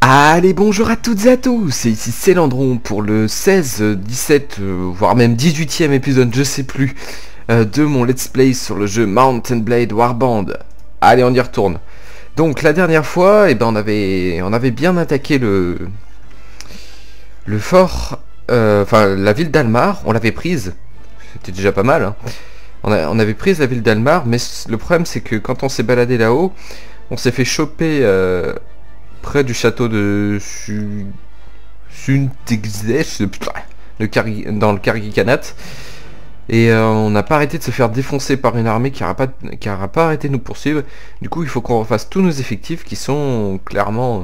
Allez, bonjour à toutes et à tous, et ici c'est pour le 16, 17, euh, voire même 18ème épisode, je sais plus, euh, de mon let's play sur le jeu Mountain Blade Warband. Allez, on y retourne. Donc la dernière fois, eh ben, on, avait, bien attaqué le, le fort, euh, enfin la ville d'Almar, on l'avait prise, c'était déjà pas mal. hein. On, avait prise la ville d'Almar, mais le problème c'est que quand on s'est baladé là-haut, on s'est fait choper euh, près du château de Su... Suntexesh, putain, le Kargi- dans le Kargikanat. Et euh, on n'a pas arrêté de se faire défoncer par une armée qui n'aura pas, arrêté de nous poursuivre. Du coup, il faut qu'on refasse tous nos effectifs qui sont clairement euh,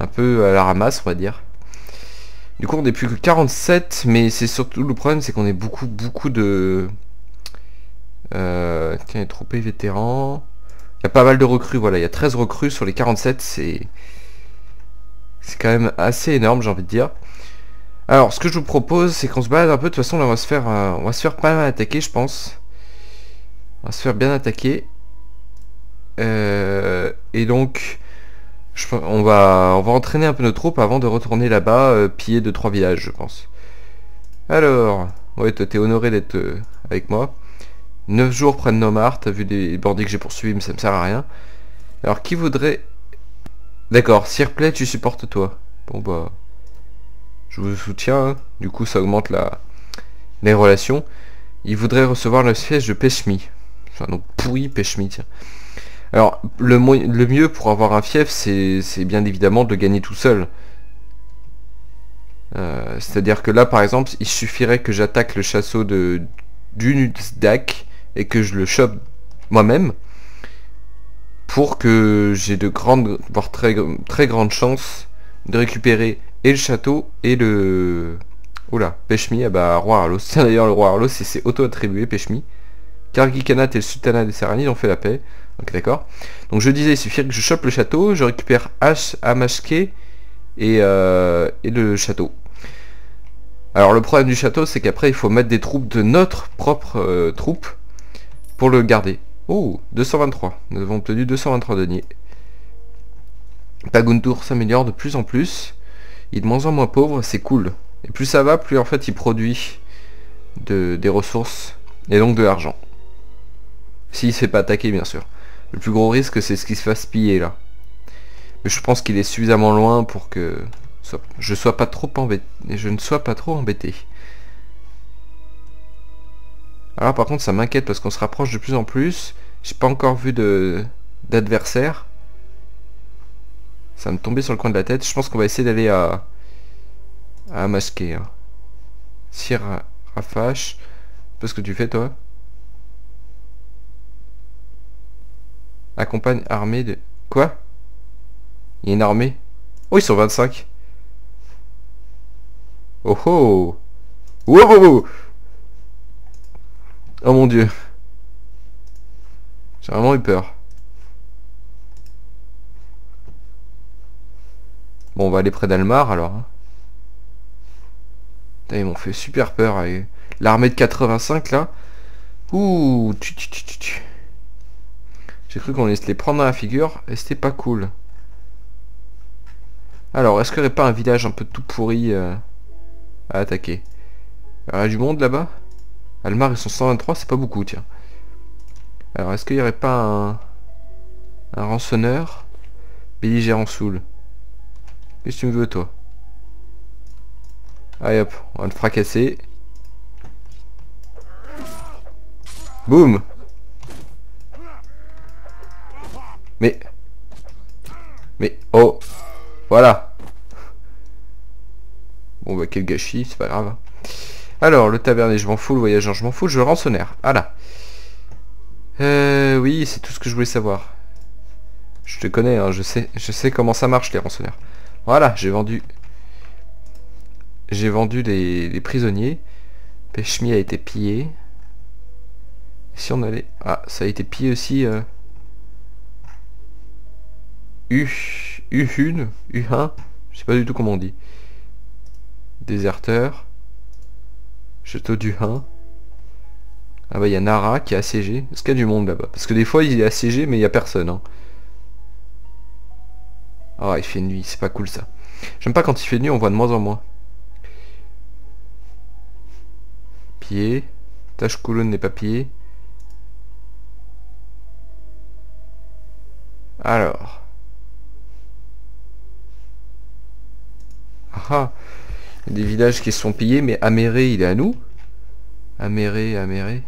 un peu à la ramasse, on va dire. Du coup, on n'est plus que 47, mais c'est surtout le problème, c'est qu'on est beaucoup, beaucoup de... Euh, tiens, les vétérans. Il y a pas mal de recrues, voilà, il y a 13 recrues sur les 47, c'est... C'est quand même assez énorme, j'ai envie de dire. Alors, ce que je vous propose, c'est qu'on se balade un peu, de toute façon, là, on va se faire, euh, on va se pas mal attaquer, je pense. On va se faire bien attaquer. Euh, et donc, on, va, on va entraîner un peu nos troupes avant de retourner là-bas, euh, piller 2-3 villages, je pense. Alors, ouais, toi, t'es honoré d'être avec moi. 9 jours près de Nomar, t'as vu des bandits que j'ai poursuivis, mais ça me sert à rien. Alors, qui voudrait... D'accord, Sirplet, tu supportes toi. Bon bah... Je vous soutiens, hein. du coup ça augmente la... les relations. Il voudrait recevoir le siège de Peshmi. Enfin, donc pourri Peshmi, tiens. Alors, le, mieux pour avoir un fief, c'est bien évidemment de gagner tout seul. Euh, C'est-à-dire que là, par exemple, il suffirait que j'attaque le chasseau de d'Unuzdak et que je le chope moi-même pour que j'ai de grandes, voire très, très grandes chances de récupérer et le château et le... Oula, Peshmi, ah bah Roi Arlos. Tiens d'ailleurs le Roi Arlos, c'est auto-attribué Peshmi. Kargikanat et le Sultanat des Serranides ont fait la paix. Ok d'accord. Donc je disais, il suffirait que je chope le château, je récupère H, Amashke et, euh, et le château. Alors le problème du château, c'est qu'après il faut mettre des troupes de notre propre euh, troupe pour le garder. Oh, 223. Nous avons obtenu 223 deniers. Paguntur s'améliore de plus en plus. Il est de moins en moins pauvre, c'est cool. Et plus ça va, plus en fait il produit de, des ressources et donc de l'argent. S'il se fait pas attaquer bien sûr. Le plus gros risque c'est ce qu'il se fasse piller là. Mais je pense qu'il est suffisamment loin pour que je sois pas trop embêté. Je ne sois pas trop embêté. Alors par contre ça m'inquiète parce qu'on se rapproche de plus en plus. J'ai pas encore vu d'adversaire. Ça me tombait sur le coin de la tête. Je pense qu'on va essayer d'aller à à masquer. Hein. Sir Ra- Rafash. Qu'est-ce que tu fais toi Accompagne armée de... Quoi? Il y a une armée? Oh ils sont 25 Oh oh Wow Oh mon dieu J'ai vraiment eu peur. Bon, on va aller près d'Almar alors. hein. Ils m'ont fait super peur. avec L'armée de 85 là. Ouh. J'ai cru qu'on allait se les prendre dans la figure et c'était pas cool. Alors, est-ce qu'il n'y aurait pas un village un peu tout pourri euh, à attaquer? Il y a du monde là-bas? Almar, ils sont 123, c'est pas beaucoup, tiens. Alors, est-ce qu'il n'y aurait pas un... Un rançonneur? Belligérant Soul. Qu'est-ce que tu me veux, toi? Allez hop, on va le fracasser. Boum Mais... Mais... Oh Voilà Bon bah quel gâchis, c'est pas grave. Alors, le tavernier, je m'en fous, le voyageur, je m'en fous, je le rançonnaire. Ah là Euh... Oui, c'est tout ce que je voulais savoir. Je te connais, hein, je sais, je sais comment ça marche les rançonnaires. Voilà, j'ai vendu... J'ai vendu les prisonniers. Peshmi a été pillé. Si on allait... Ah, ça a été pillé aussi... Euh... U... U1 U1 Je sais pas du tout comment on dit. Déserteur. Château du 1. Ah bah il y a Nara qui est assiégé. Est-ce qu'il y a du monde là-bas? Parce que des fois il est assiégé mais il y a personne. hein. Oh, il fait nuit, c'est pas cool ça. J'aime pas quand il fait nuit, on voit de moins en moins. Pied. Tâche coulonne n'est pas pied. Alors. Ah, ah Des villages qui sont pillés, mais Améré, il est à nous Améré, Améré.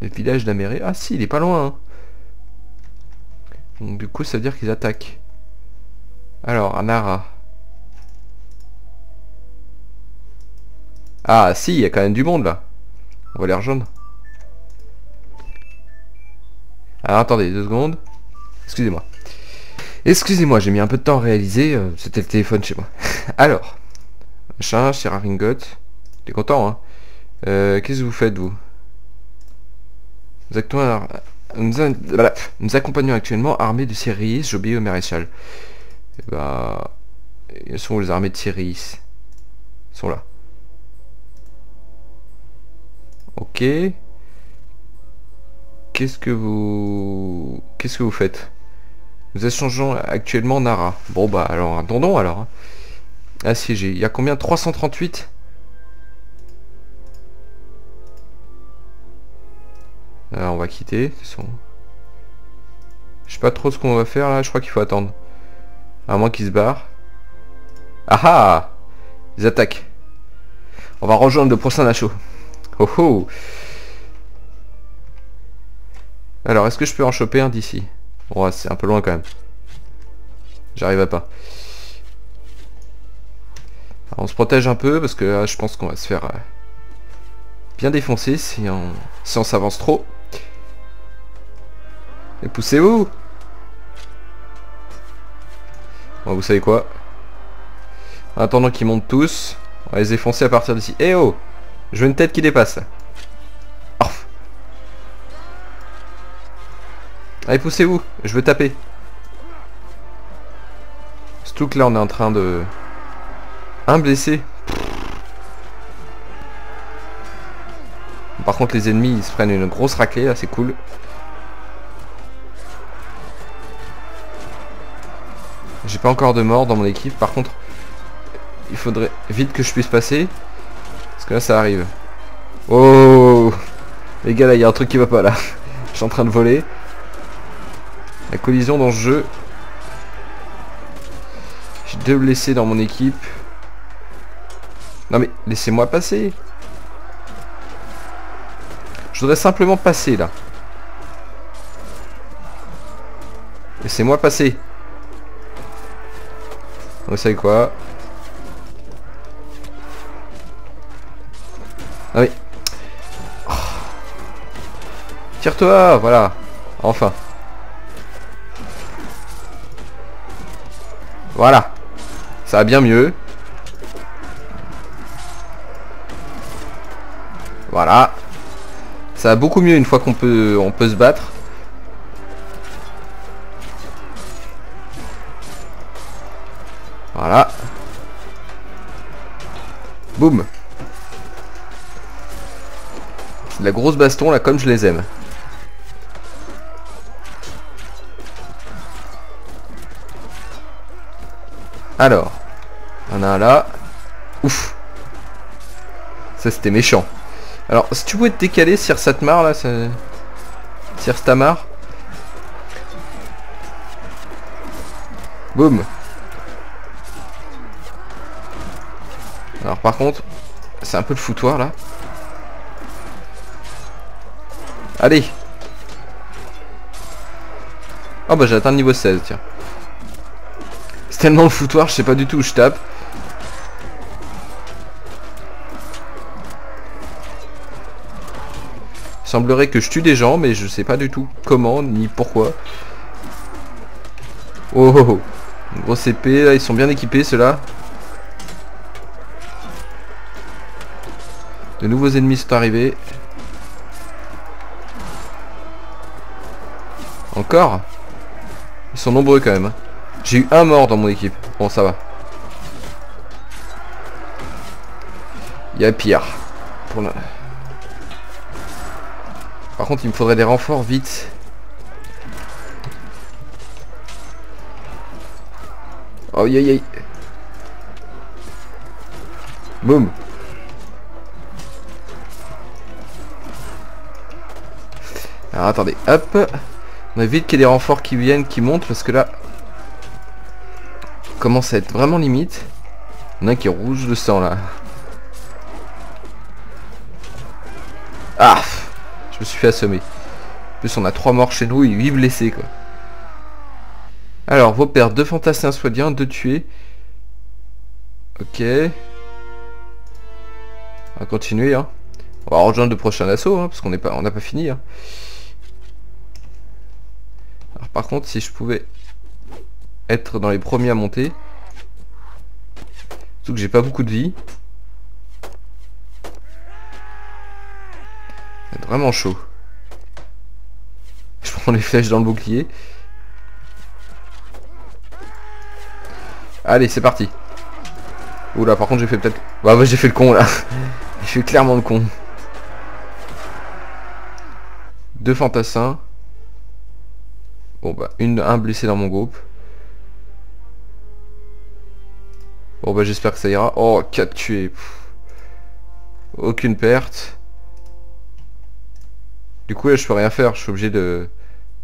Le village d'Améré. Ah si, il est pas loin. Hein. Donc du coup, ça veut dire qu'ils attaquent. Alors, Anara. Ah si, il y a quand même du monde là. On va les rejoindre. Alors attendez, deux secondes. Excusez-moi. Excusez-moi, j'ai mis un peu de temps à réaliser. Euh, c'était le téléphone chez moi. Alors. Machin, cher Ringot. T'es content, hein? Euh, Qu'est-ce que vous faites, vous? Nous, accompagnons actuellement armée de Syris, j'obéis au maréchal. Et bah... Ils sont les armées de Syris Ils sont là. Ok. Qu'est-ce que vous... Qu'est-ce que vous faites? Nous échangeons actuellement Nara. Bon bah alors attendons alors. Hein. Assiégé. Il y a combien? 338 Alors on va quitter. Je sais pas trop ce qu'on va faire là, je crois qu'il faut attendre. À moins qu'ils se barrent. Ah ah Ils attaquent. On va rejoindre le prochain Nacho. Oh oh Alors, est-ce que je peux en choper un d'ici? Ouais, c'est un peu loin quand même. J'arrive pas. on se protège un peu parce que je pense qu'on va se faire euh, bien défoncer si on si on s'avance trop. Et poussez-vous Bon, vous savez quoi? En attendant qu'ils montent tous, on va les effoncer à partir d'ici. Eh oh Je veux une tête qui dépasse. Allez, poussez-vous Je veux taper. Surtout que là, on est en train de... Un blessé. Par contre, les ennemis, ils se prennent une grosse raclée, là, c'est cool. J'ai pas encore de mort dans mon équipe. Par contre, il faudrait vite que je puisse passer. Parce que là, ça arrive. Oh Les gars, là, il y a un truc qui va pas, là. je suis en train de voler. La collision dans ce jeu. J'ai deux blessés dans mon équipe. Non mais, laissez-moi passer. Je voudrais simplement passer, là. Laissez-moi passer. Vous savez quoi? Ah oui. Oh. Tire-toi, voilà. Enfin. Voilà. Ça va bien mieux. Voilà. Ça va beaucoup mieux une fois qu'on peut, on peut se battre. Voilà. Boum. C'est de la grosse baston là comme je les aime. Alors. On a un là. Ouf. Ça c'était méchant. Alors si tu pouvais te décaler Sir Satmar là, ça... Sir Stamar. Boum. Alors par contre, c'est un peu le foutoir là. Allez Oh bah j'ai atteint le niveau 16, tiens. C'est tellement le foutoir, je sais pas du tout où je tape. Il semblerait que je tue des gens, mais je sais pas du tout comment ni pourquoi. Oh, oh, oh. Une grosse épée, là, ils sont bien équipés ceux-là. De nouveaux ennemis sont arrivés. Encore? Ils sont nombreux quand même. J'ai eu un mort dans mon équipe. Bon, ça va. Il y a pire. Par contre, il me faudrait des renforts vite. Oh, aïe aïe. Boum. Alors attendez, hop. On évite qu'il y ait des renforts qui viennent, qui montent, parce que là, Commence à être vraiment limite. Il y en a un qui rouge de sang là. Ah Je me suis fait assommer. En plus on a trois morts chez nous et 8 blessés quoi. Alors, vos pertes, deux fantassins soignants, deux tués. Ok. On va continuer hein. On va rejoindre le prochain assaut hein, parce qu'on n'est pas n'a pas fini hein. Alors par contre si je pouvais être dans les premiers à monter. Surtout que j'ai pas beaucoup de vie. C'est vraiment chaud. Je prends les flèches dans le bouclier. Allez, c'est parti. Oula, par contre, j'ai fait peut-être... Bah, ouais, j'ai fait le con, là. j'ai fait clairement le con. Deux fantassins. Bon, bah, une, un blessé dans mon groupe. Bon, bah, j'espère que ça ira. Oh, 4 tués. Aucune perte. Du coup, là, je peux rien faire. Je suis obligé de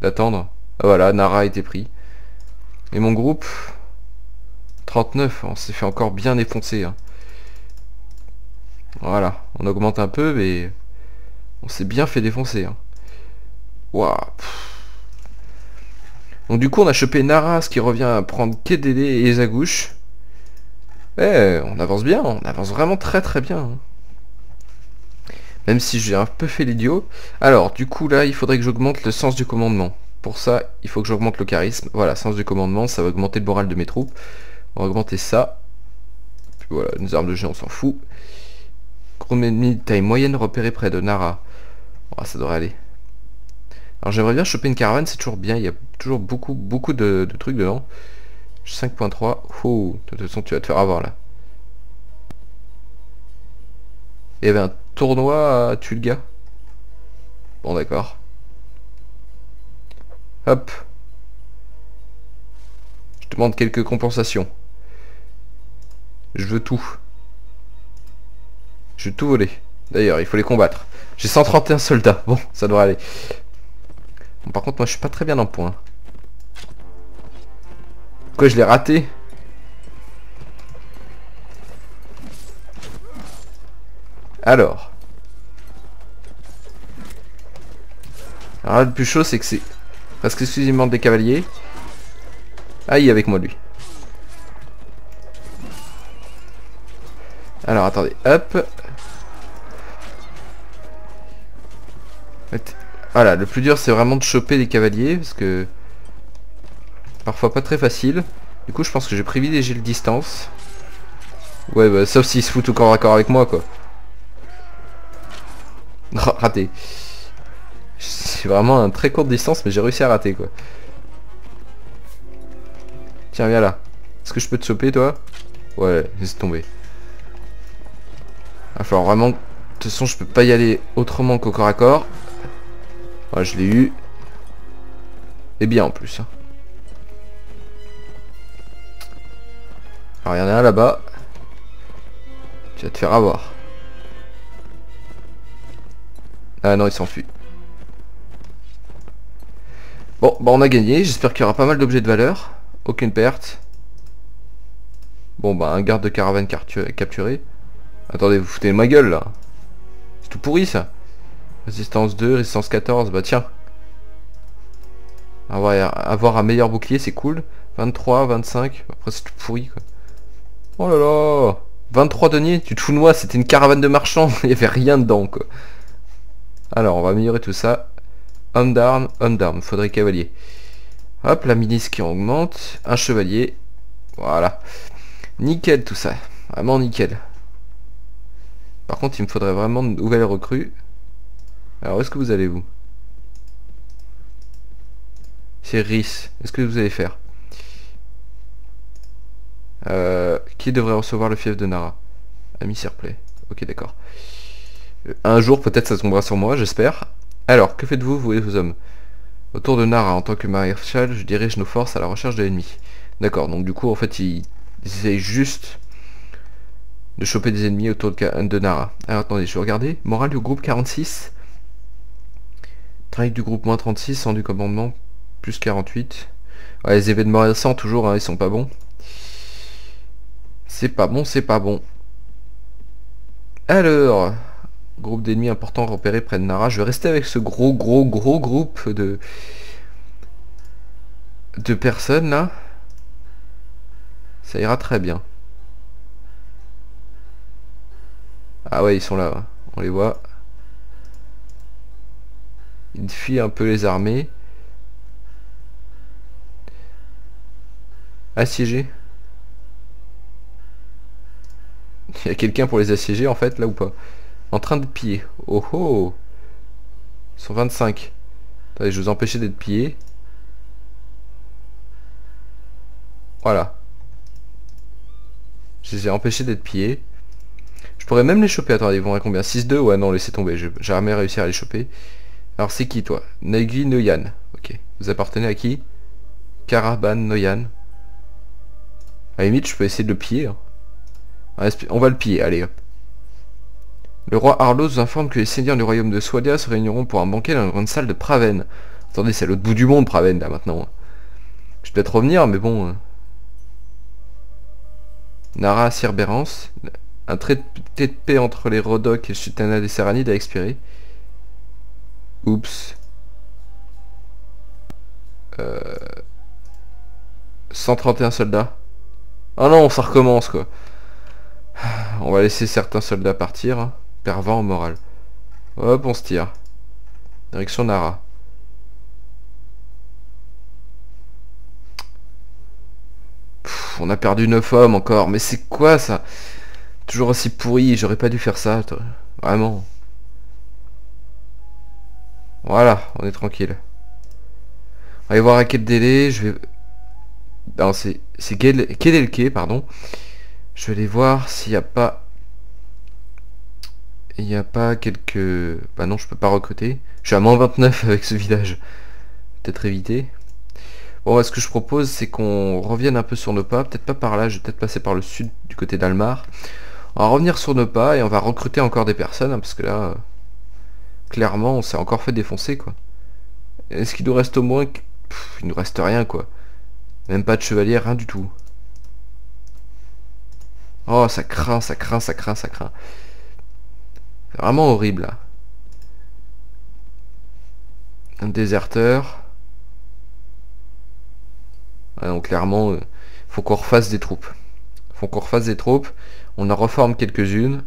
d'attendre. Ah, voilà, Nara a été pris. Et mon groupe... 39, on s'est fait encore bien défoncer. Hein. Voilà, on augmente un peu, mais on s'est bien fait défoncer. Hein. Donc du coup, on a chopé Naras qui revient à prendre KDD et Zagouche. Eh, on avance bien, on avance vraiment très très bien. Hein. Même si j'ai un peu fait l'idiot. Alors, du coup, là, il faudrait que j'augmente le sens du commandement. Pour ça, il faut que j'augmente le charisme. Voilà, sens du commandement, ça va augmenter le moral de mes troupes. On va augmenter ça. Puis voilà, une armes de géant, on s'en fout. Gros de taille moyenne repéré près de Nara. Oh, ça devrait aller. Alors j'aimerais bien choper une caravane, c'est toujours bien. Il y a toujours beaucoup, beaucoup de, trucs dedans. 5.3. Oh, de toute façon, tu vas te faire avoir là. Il y avait un tournoi à Tulga. Bon, d'accord. Hop. Je demande quelques compensations. Je veux tout. Je veux tout voler. D'ailleurs, il faut les combattre. J'ai 131 soldats. Bon, ça devrait aller. Par contre, moi, je suis pas très bien en point. Quoi, je l'ai raté Alors. Alors le plus chaud, c'est que c'est parce exclusivement des cavaliers. Ah, il est avec moi, lui. Alors, attendez. Hop. Voilà, le plus dur, c'est vraiment de choper des cavaliers, parce que... Parfois pas très facile. Du coup, je pense que j'ai privilégié le distance. Ouais, bah, sauf s'il se fout tout corps à corps avec moi, quoi. raté. C'est vraiment un très courte distance, mais j'ai réussi à rater, quoi. Tiens, viens là. Est-ce que je peux te choper, toi? Ouais, laisse tomber. Il va falloir vraiment... De toute façon, je peux pas y aller autrement qu'au corps à corps. Ouais, je l'ai eu. Et bien en plus. Hein. Alors, il y en a un là-bas. Tu vas te faire avoir. Ah non, il s'enfuit. Bon, bah on a gagné. J'espère qu'il y aura pas mal d'objets de valeur. Aucune perte. Bon bah un garde de caravane capturé. Attendez, vous foutez ma gueule là. C'est tout pourri ça. Résistance 2, résistance 14, bah tiens. Avoir, avoir un meilleur bouclier c'est cool. 23, 25, après c'est tout pourri quoi. Oh là là 23 deniers, tu te fous de moi, c'était une caravane de marchands, il n'y avait rien dedans quoi. Alors on va améliorer tout ça. Homme d'armes, homme d'armes, faudrait cavalier. Hop, la milice qui augmente. Un chevalier. Voilà. Nickel tout ça. Vraiment nickel. Par contre, il me faudrait vraiment de nouvelles recrues. Alors, où est-ce que vous allez, vous? C'est Rhys. Est-ce que vous allez faire? Euh, Qui devrait recevoir le fief de Nara? Ami Serplay. Ok, d'accord. Euh, un jour, peut-être, ça tombera sur moi, j'espère. Alors, que faites-vous, vous et vos hommes? Autour de Nara, en tant que maréchal, je dirige nos forces à la recherche de l'ennemi. D'accord, donc du coup, en fait, ils, essayent juste de choper des ennemis autour de, Nara. Alors attendez, je vais regarder. Morale du groupe 46. Travail du groupe moins 36, sans du commandement, plus 48. Ouais, les événements récents, toujours, hein, ils sont pas bons. C'est pas bon, c'est pas bon. Alors, groupe d'ennemis importants repérés près de Nara. Je vais rester avec ce gros, gros, gros groupe de de personnes là. Ça ira très bien. Ah ouais, ils sont là. On les voit. Ils fuient un peu les armées. Assiégés. Il y a quelqu'un pour les assiéger en fait là ou pas En train de piller. Oh oh 125. Attendez, je vous empêcher d'être pillé. Voilà. Je les ai empêchés d'être pillés. Je pourrais même les choper. Attendez, ils vont à combien? 6-2 Ouais, non, laissez tomber. J'ai jamais réussi à les choper. Alors, c'est qui, toi? Nagui Noyan. Ok. Vous appartenez à qui? Karaban Noyan. À la limite, je peux essayer de le piller. Hein. On va le piller, allez hop. Le roi Arlos informe que les seigneurs du royaume de Swadia se réuniront pour un banquet dans la grande salle de Praven. Attendez, c'est l'autre bout du monde, Praven, là, maintenant. Je vais peut-être revenir, mais bon... Hein. Nara Sirbérance, un traité de paix entre les Rodocs et le des Serranides a expiré. Oups. 131 euh, soldats. Oh non, ça recommence quoi. On va laisser certains soldats partir. Hein. Pervant en morale. Hop, on se tire. Direction Nara. on a perdu 9 hommes encore. Mais c'est quoi ça? Toujours aussi pourri. J'aurais pas dû faire ça. Vraiment. Voilà, on est tranquille. On va voir à quel délai. Je vais... Non, c'est... C'est Kedelke, pardon. Je vais aller voir s'il n'y a pas... Il n'y a pas quelques... Bah non, je peux pas recruter. Je suis à moins 29 avec ce village. Peut-être éviter. Bon, ce que je propose, c'est qu'on revienne un peu sur nos pas. Peut-être pas par là, je vais peut-être passer par le sud, du côté d'Almar. On va revenir sur nos pas et on va recruter encore des personnes, hein, parce que là, clairement, on s'est encore fait défoncer, quoi. Est-ce qu'il nous reste au moins... il nous reste rien, quoi. Même pas de chevalier, rien du tout. Oh, ça craint, ça craint, ça craint, ça craint. C'est vraiment horrible, là. Un déserteur donc clairement, euh, faut qu'on refasse des troupes. faut qu'on refasse des troupes. On en reforme quelques-unes.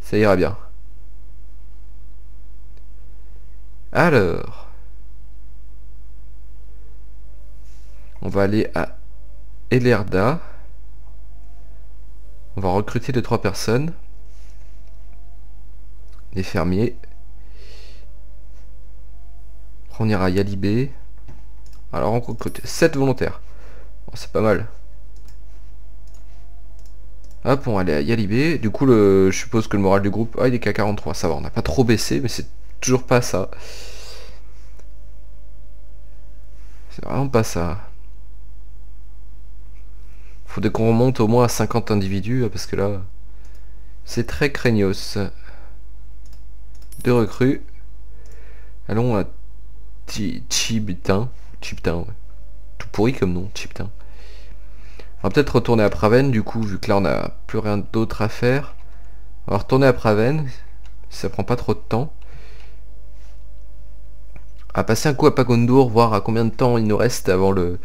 Ça ira bien. Alors. On va aller à Elerda. On va recruter deux trois personnes. Les fermiers. On ira à Yalibé. Alors on recrute 7 volontaires. c'est pas mal. Hop, on va aller à Yalibé. Du coup, le, je suppose que le moral du groupe... Ah, il est qu'à 43, ça va. On n'a pas trop baissé, mais c'est toujours pas ça. C'est vraiment pas ça. Faudrait qu'on remonte au moins à 50 individus, parce que là, c'est très craignos. Deux recrues. Allons à Chibitin. Chiptin, Tout pourri comme nom, Chiptin. On va peut-être retourner à Praven, du coup, vu que là on n'a plus rien d'autre à faire. On va retourner à Praven, ça prend pas trop de temps. À passer un coup à Pagondour, voir à combien de temps il nous reste avant le,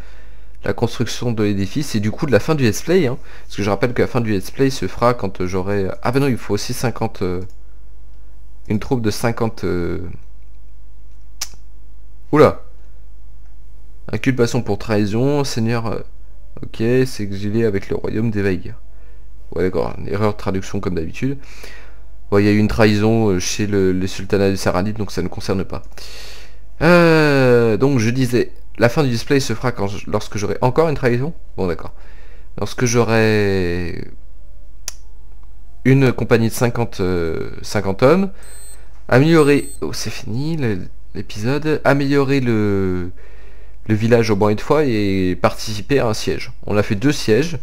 la construction de l'édifice et du coup de la fin du let's play. Hein. parce que je rappelle que la fin du let's play se fera quand j'aurai... Ah ben non, il faut aussi 50... Euh, une troupe de 50... Euh, oula Inculpation pour trahison, Seigneur... Euh, ok, exilé avec le royaume d'Eveil. Ouais d'accord, erreur de traduction comme d'habitude. il y a eu une trahison euh, chez le, les sultanats du Saranid, donc ça ne concerne pas. Euh, donc je disais, la fin du display se fera lorsque j'aurai encore une trahison? Bon d'accord. Lorsque j'aurai une compagnie de 50, 50 hommes, améliorer... Oh c'est fini l'épisode. Améliorer le village au banc et de foi et participer à un siège. On a fait deux sièges.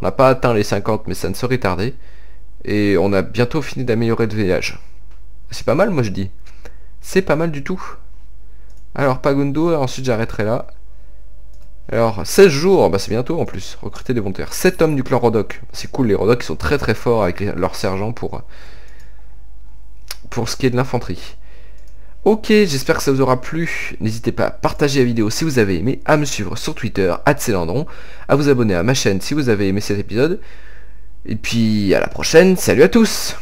On n'a pas atteint les 50 mais ça ne serait tardé. Et on a bientôt fini d'améliorer le village. C'est pas mal moi je dis. C'est pas mal du tout. Alors Pagundo, ensuite j'arrêterai là. Alors 16 jours, bah c'est bientôt en plus, recruter des volontaires. 7 hommes du clan Rodoc. C'est cool, les Rodoc sont très très forts avec leurs sergents pour, pour ce qui est de l'infanterie. Ok, j'espère que ça vous aura plu. N'hésitez pas à partager la vidéo si vous avez aimé, à me suivre sur Twitter, Célandron, à vous abonner à ma chaîne si vous avez aimé cet épisode. Et puis à la prochaine, salut à tous